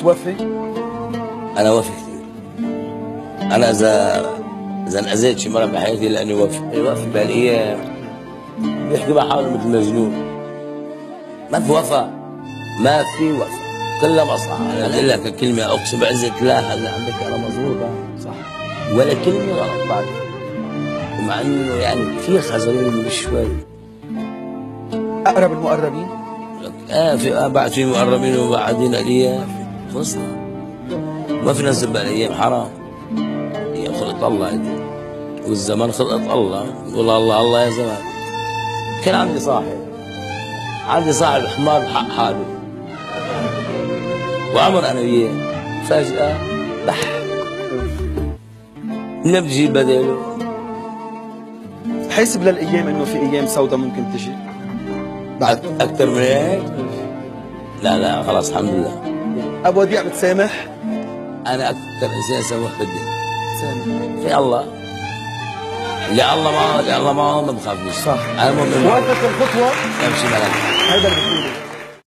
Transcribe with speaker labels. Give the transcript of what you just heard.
Speaker 1: بتوفي؟
Speaker 2: أنا وفي كثير. أنا إذا إذا انأذيت شي مرة بحياتي لأني وفي وفي بهالايام بيحكي مع حاله مثل مجنون ما في وفاء. ما في وفاء. كلها مصلحه أنا بقول لك كلمة أقسم بعزه الله هلا عم بحكي أنا مضبوطه
Speaker 1: صح.
Speaker 2: ولا كلمة غلط بعد. ومع إنه يعني كثير خزنوني مش شوي.
Speaker 1: أقرب المقربين؟
Speaker 2: آه في آه بعد في مقربين وبعدين لي خلصنا ما في ناس بالايام حرام. أيام خلقت الله هذه والزمان خلقت الله. والله الله الله يا زمان. كان عندي صاحب. عندي صاحب حمار بحق حاله. وعمر أنا وياه. فجأة بح. من بتجي بداله
Speaker 1: حاسب للايام إنه في أيام سوداء ممكن تجي؟ بعد.
Speaker 2: أكثر من هيك؟ لا لا خلاص الحمد لله.
Speaker 1: أبو وديع بتسامح؟
Speaker 2: أنا أكثر إنسان سمح بالدنيا
Speaker 1: سامح
Speaker 2: في الله. اللي الله معه اللي الله معه ما بخافش
Speaker 1: صح.
Speaker 2: أنا مؤمن
Speaker 1: وقفت الخطوة؟
Speaker 2: أمشي ملك
Speaker 1: هذا اللي بتقوله.